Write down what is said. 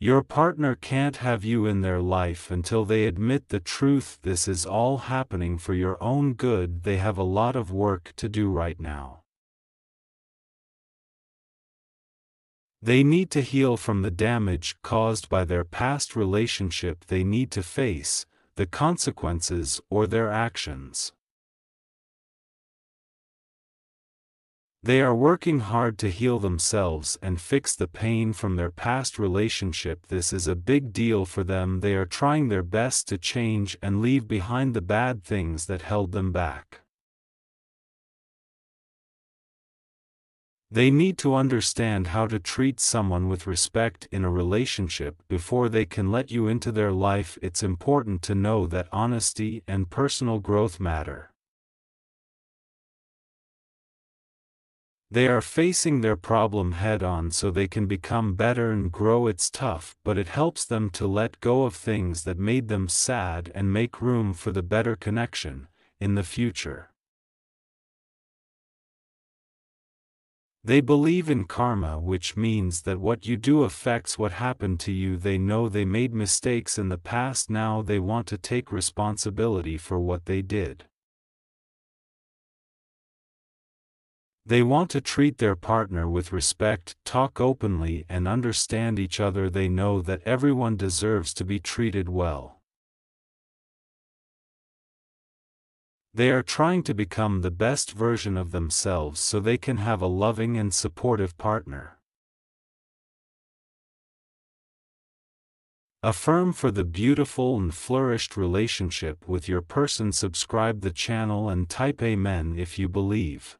Your partner can't have you in their life until they admit the truth this is all happening for your own good they have a lot of work to do right now. They need to heal from the damage caused by their past relationship they need to face, the consequences or their actions. They are working hard to heal themselves and fix the pain from their past relationship. This is a big deal for them. They are trying their best to change and leave behind the bad things that held them back. They need to understand how to treat someone with respect in a relationship before they can let you into their life. It's important to know that honesty and personal growth matter. They are facing their problem head on so they can become better and grow. It's tough, but it helps them to let go of things that made them sad and make room for the better connection in the future. They believe in karma, which means that what you do affects what happened to you. They know they made mistakes in the past, now they want to take responsibility for what they did. They want to treat their partner with respect, talk openly, and understand each other. They know that everyone deserves to be treated well. They are trying to become the best version of themselves so they can have a loving and supportive partner. Affirm for the beautiful and flourished relationship with your person. Subscribe the channel and type Amen if you believe.